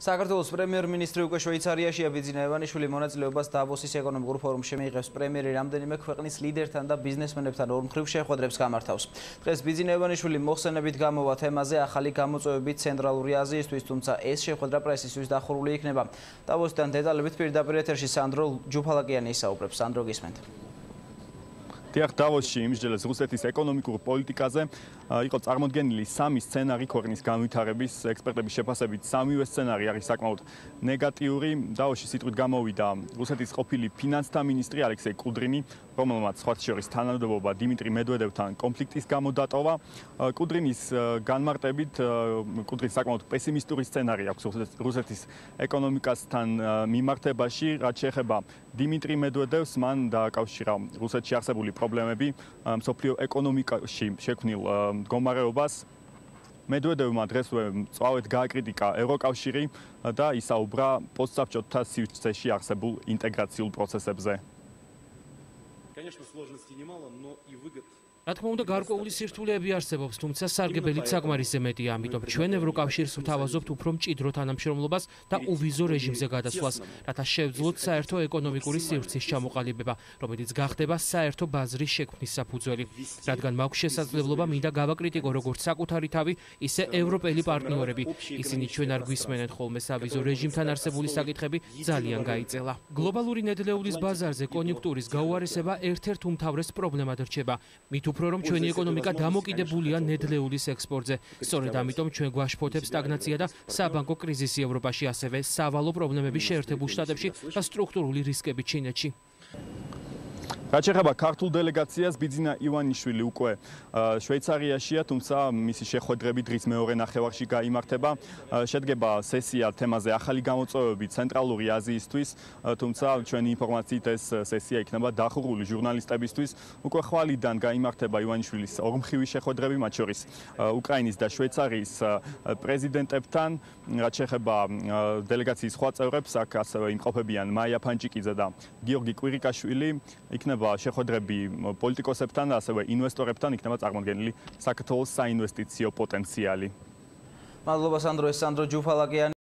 საქართველოს პრემიერ-მინისტრი უკვე შვეიცარიაში აბიძინა ევანიშვილი მონაწილეობას დავოსის ეკონომიკურ ფორუმში მიიღებს. პრემიერი რამდენიმე ქვეყნის ლიდერთან და ბიზნესმენებთან ორმხრივ შეხვედრებს გამართავს. დღეს ბიძინა ევანიშვილი მოხსენებით გამოვა თემაზე ახალი გამოწვევებით ცენტრალური აზიისთვის, თუმცა ეს შეხვედრა პრესისთვის დახურული იქნება. დავოსთან დეტალებით პირდაპირ ეთერში სანდრო ჯუფალაკიანი ისაუბრებს. სანდრო გისმენთ. დიახ დავოსში იმსჯელეს რუსეთის ეკონომიკურ პოლიტიკაზე. იყო წარმოქმნილი სამი სცენარი ქვეყნის განვითარების. ექსპერტების შეფასებით სამივე სცენარი არის საკმაოდ ნეგატიური. დავოსში სიტყვით გამოვიდა რუსეთის ყოფილი ფინანსთა მინისტრი ალექსეი კუდრინი რომელმაც სხვა შორის თანამდებობა დიმიტრი მედვედევთან კონფლიქტის გამო დატოვა. კუდრინის განმარტებით კუდრინის საკმაოდ პესიმისტური სცენარი აქვს რუსეთის ეკონომიკასთან მიმართებაში რაც შეეხება დიმიტრი მედვედევს. მან დააკავშირა რუსეთში არსებული პრობლემები სოფლიო ეკონომიკაში შექმნილ მდგომარეობას მედვედევმა დღესვე წავედ გააკრიტიკა ევროკავშირი და ისაუბრა პოსტსაბჭოთა სივრცეში არსებულ ინტეგრაციულ პროცესებზე. Конечно, сложностей немало, но и выгод რა თქმა უნდა გარკვეული სირთულეები არსებობს, თუმცა სარგებელიც საკმარისზე მეტია, ამიტომ ჩვენ ევროკავშირს ვთავაზობთ უფრო მჭიდრო თანამშრომლობას და უვიზო რეჟიმზე გადასვლას, რათა შევძლოთ საერთო ეკონომიკური სივრცის ჩამოყალიბება, რომელიც გახდება საერთო ბაზრის შექმნის საფუძველი. რადგან მაქვს შესაძლებლობა მინდა გავაკრიტიკო როგორც საკუთარი თავი, ისე ევროპელი პარტნიორები. ისინი ჩვენ არ გვისმენენ ხოლმე სავიზო რეჟიმთან არსებული საკითხები ძალიან გაიწელა. გლობალური ნედლეულის ბაზარზე კონjunktურის გაუარესება ერთ-ერთ უმთავრეს პრობლემად რჩება. მით უფრო რომ ჩვენი ეკონომიკა დამოკიდებულია ნედლეულის ექსპორტზე. სწორედ ამიტომ ჩვენ გვაშფოთებს სტაგნაცია და საბანკო კრიზისი ევროპაში, ასევე სავალო პრობლემები შეერთებულ შტატებში და სტრუქტურული რისკები ჩინეთში. რაც შეეხება ქართულ დელეგაციას, ბიძინა ივანიშვილი უკვე შვეიცარიაშია, თუმცა მისი შეხვედრები დღის მეორე ნახევარში გამართება. შედგება სესია თემაზე ახალი გამოწვევები ცენტრალური აზიისთვის, თუმცა ჩვენი ინფორმაციით ეს სესია იქნება დახურული ჟურნალისტებისთვის. უკვე ხვალიდან გამართება ივანიშვილის ორმხრივი შეხვედრები, მათ შორის უკრაინის და შვეიცარიის პრეზიდენტებთან. რაც შეეხება დელეგაციის სხვა წევრებს, აქ ასევე იმყოფებიან მაია ფანჭიკიძე და გიორგი კვირიკაშვილი. იქნება იქნება შეხვედრები პოლიტიკოსებთან და ასევე ინვესტორებთან იქნება წარმოქმნილი საქართველოს საინვესტიციო პოტენციალი. მადლობა სანდრო ეს სანდრო ჯუფალაკიანი